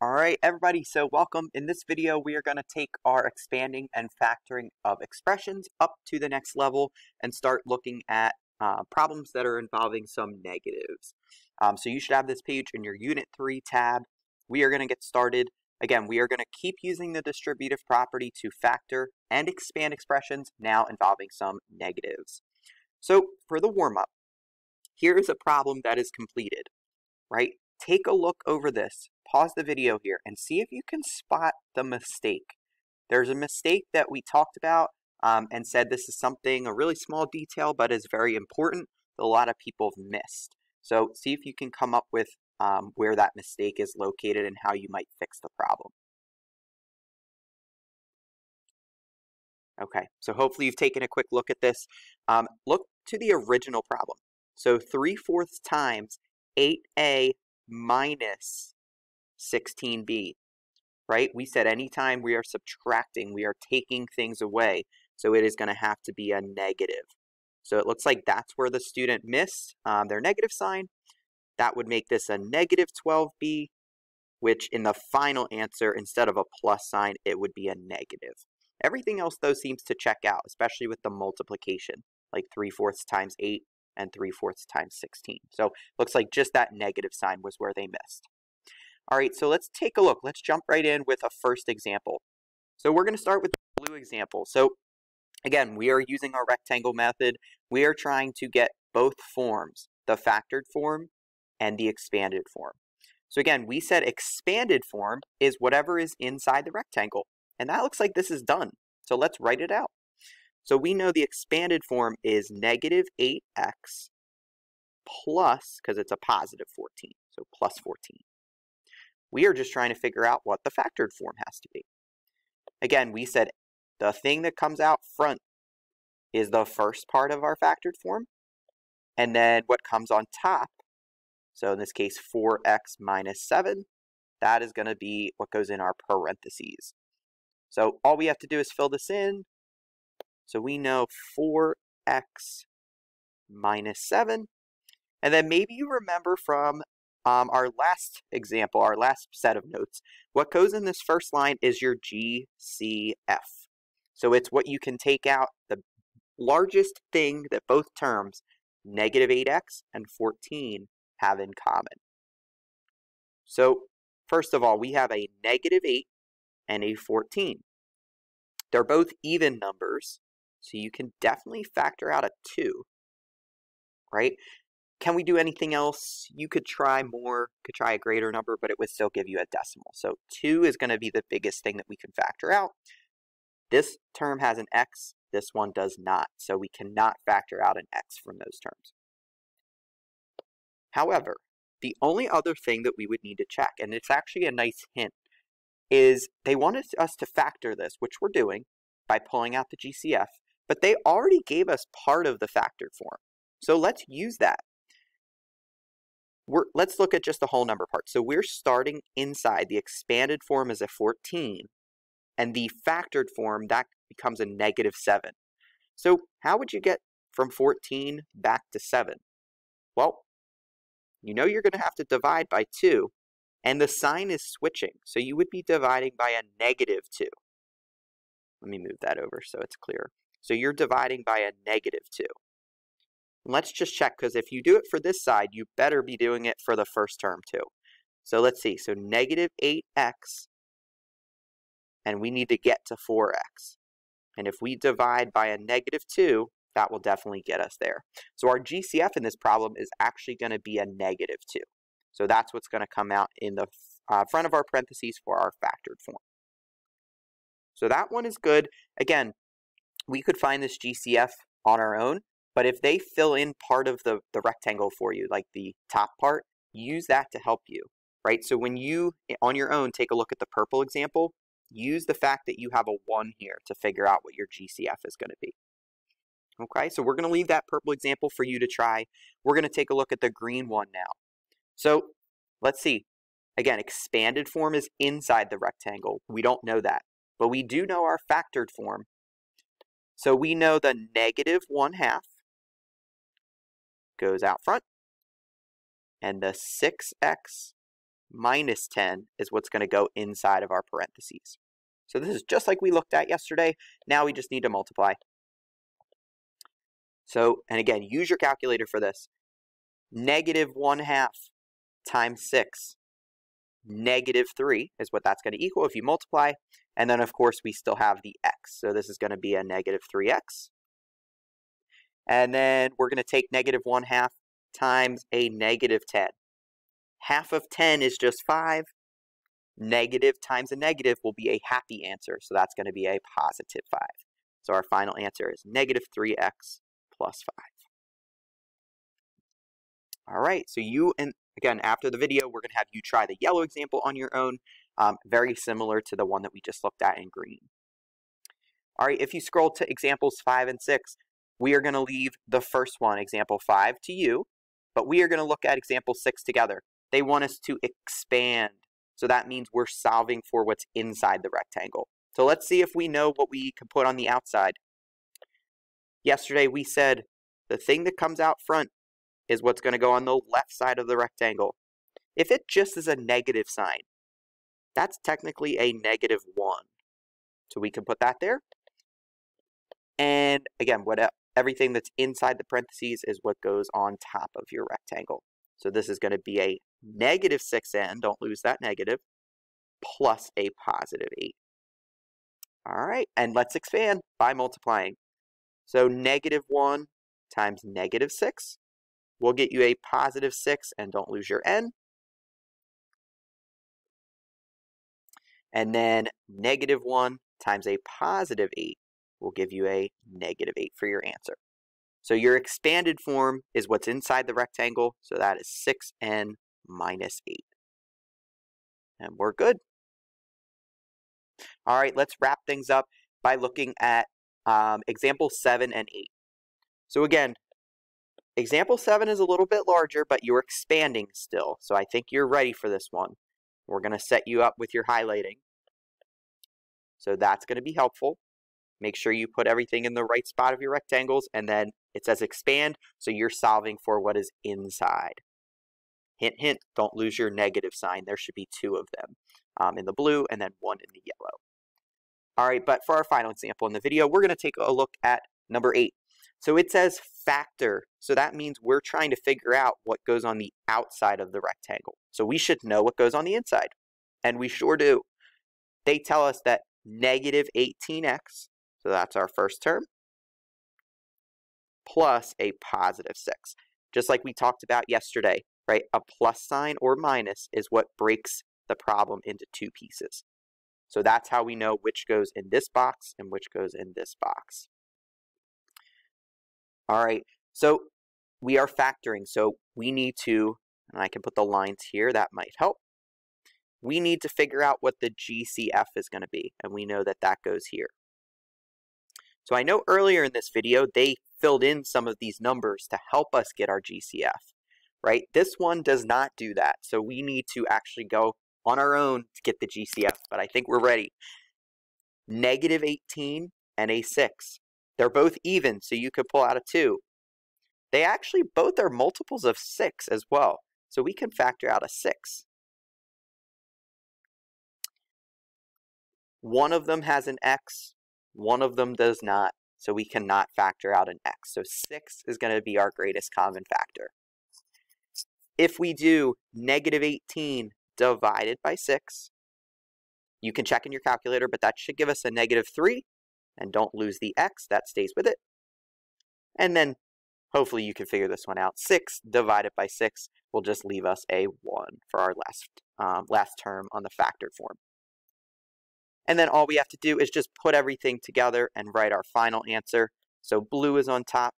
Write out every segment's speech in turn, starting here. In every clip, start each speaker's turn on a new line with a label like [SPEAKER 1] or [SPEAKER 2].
[SPEAKER 1] All right, everybody, so welcome. In this video, we are going to take our expanding and factoring of expressions up to the next level and start looking at uh, problems that are involving some negatives. Um, so you should have this page in your Unit 3 tab. We are going to get started. Again, we are going to keep using the distributive property to factor and expand expressions now involving some negatives. So for the warm-up, here is a problem that is completed, right? Take a look over this pause the video here and see if you can spot the mistake. There's a mistake that we talked about um, and said this is something, a really small detail, but is very important that a lot of people have missed. So see if you can come up with um, where that mistake is located and how you might fix the problem. Okay, so hopefully you've taken a quick look at this. Um, look to the original problem. So 3 fourths times 8a minus 16b, right? We said anytime we are subtracting, we are taking things away. So it is going to have to be a negative. So it looks like that's where the student missed um, their negative sign. That would make this a negative 12b, which in the final answer, instead of a plus sign, it would be a negative. Everything else, though, seems to check out, especially with the multiplication, like 3 fourths times 8 and 3 fourths times 16. So looks like just that negative sign was where they missed. All right, so let's take a look. Let's jump right in with a first example. So we're going to start with the blue example. So again, we are using our rectangle method. We are trying to get both forms, the factored form and the expanded form. So again, we said expanded form is whatever is inside the rectangle. And that looks like this is done. So let's write it out. So we know the expanded form is negative 8x plus, because it's a positive 14, so plus 14. We are just trying to figure out what the factored form has to be. Again, we said the thing that comes out front is the first part of our factored form. And then what comes on top, so in this case 4x minus 7, that is going to be what goes in our parentheses. So all we have to do is fill this in. So we know 4x minus 7. And then maybe you remember from um, our last example, our last set of notes, what goes in this first line is your GCF. So it's what you can take out, the largest thing that both terms, negative 8x and 14, have in common. So first of all, we have a negative 8 and a 14. They're both even numbers, so you can definitely factor out a 2, right? Can we do anything else? You could try more, could try a greater number, but it would still give you a decimal. So 2 is going to be the biggest thing that we can factor out. This term has an x, this one does not, so we cannot factor out an x from those terms. However, the only other thing that we would need to check, and it's actually a nice hint, is they wanted us to factor this, which we're doing by pulling out the GCF, but they already gave us part of the factor form. So let's use that we're, let's look at just the whole number part. So we're starting inside. The expanded form is a 14, and the factored form, that becomes a negative 7. So how would you get from 14 back to 7? Well, you know you're going to have to divide by 2, and the sign is switching. So you would be dividing by a negative 2. Let me move that over so it's clear. So you're dividing by a negative 2. Let's just check, because if you do it for this side, you better be doing it for the first term too. So let's see, so negative 8x, and we need to get to 4x. And if we divide by a negative 2, that will definitely get us there. So our GCF in this problem is actually going to be a negative 2. So that's what's going to come out in the uh, front of our parentheses for our factored form. So that one is good. Again, we could find this GCF on our own, but if they fill in part of the, the rectangle for you, like the top part, use that to help you, right? So when you, eh, on your own, take a look at the purple example, use the fact that you have a 1 here to figure out what your GCF is going to be. Okay, so we're going to leave that purple example for you to try. We're going to take a look at the green one now. So let's see. Again, expanded form is inside the rectangle. We don't know that. But we do know our factored form. So we know the negative 1 half goes out front. And the 6x minus 10 is what's going to go inside of our parentheses. So this is just like we looked at yesterday. Now we just need to multiply. So, and again, use your calculator for this. Negative 1 half times 6, negative 3 is what that's going to equal if you multiply. And then, of course, we still have the x. So this is going to be a negative 3x. And then we're going to take negative 1 half times a negative 10. Half of 10 is just 5. Negative times a negative will be a happy answer, so that's going to be a positive 5. So our final answer is negative 3x plus 5. All right, so you, and again, after the video, we're going to have you try the yellow example on your own, um, very similar to the one that we just looked at in green. All right, if you scroll to examples 5 and 6, we are going to leave the first one, example 5, to you, but we are going to look at example 6 together. They want us to expand, so that means we're solving for what's inside the rectangle. So let's see if we know what we can put on the outside. Yesterday we said the thing that comes out front is what's going to go on the left side of the rectangle. If it just is a negative sign, that's technically a negative 1. So we can put that there. And again, what everything that's inside the parentheses is what goes on top of your rectangle. So this is going to be a negative 6n, don't lose that negative, plus a positive 8. All right, and let's expand by multiplying. So negative 1 times negative 6 will get you a positive 6, and don't lose your n. And then negative 1 times a positive 8 will give you a negative 8 for your answer. So your expanded form is what's inside the rectangle, so that is 6n minus 8. And we're good. All right, let's wrap things up by looking at um, example 7 and 8. So again, example 7 is a little bit larger, but you're expanding still. So I think you're ready for this one. We're going to set you up with your highlighting. So that's going to be helpful. Make sure you put everything in the right spot of your rectangles, and then it says expand, so you're solving for what is inside. Hint, hint, don't lose your negative sign. There should be two of them um, in the blue and then one in the yellow. All right, but for our final example in the video, we're going to take a look at number eight. So it says factor. So that means we're trying to figure out what goes on the outside of the rectangle. So we should know what goes on the inside. And we sure do. They tell us that negative 18x, so that's our first term, plus a positive 6. Just like we talked about yesterday, right? A plus sign or minus is what breaks the problem into two pieces. So that's how we know which goes in this box and which goes in this box. All right, so we are factoring. So we need to, and I can put the lines here, that might help. We need to figure out what the GCF is going to be, and we know that that goes here. So I know earlier in this video, they filled in some of these numbers to help us get our GCF right? This one does not do that. So we need to actually go on our own to get the GCF, but I think we're ready. Negative 18 and a 6. They're both even, so you could pull out a 2. They actually both are multiples of 6 as well, so we can factor out a 6. One of them has an x, one of them does not, so we cannot factor out an x. So 6 is going to be our greatest common factor. If we do negative 18 divided by 6, you can check in your calculator, but that should give us a negative 3. And don't lose the x, that stays with it. And then hopefully you can figure this one out. 6 divided by 6 will just leave us a 1 for our last, um, last term on the factored form. And then all we have to do is just put everything together and write our final answer. So blue is on top,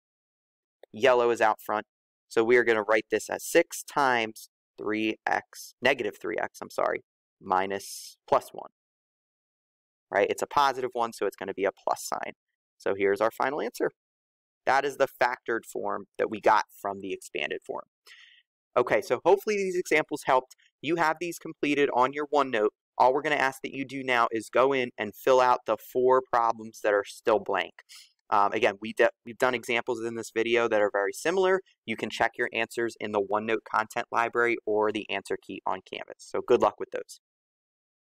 [SPEAKER 1] yellow is out front, so we are going to write this as 6 times 3x, negative 3x, I'm sorry, minus plus 1. Right? It's a positive 1, so it's going to be a plus sign. So here's our final answer. That is the factored form that we got from the expanded form. Okay, so hopefully these examples helped. You have these completed on your OneNote. All we're going to ask that you do now is go in and fill out the four problems that are still blank. Um, again, we we've done examples in this video that are very similar. You can check your answers in the OneNote content library or the answer key on Canvas. So good luck with those.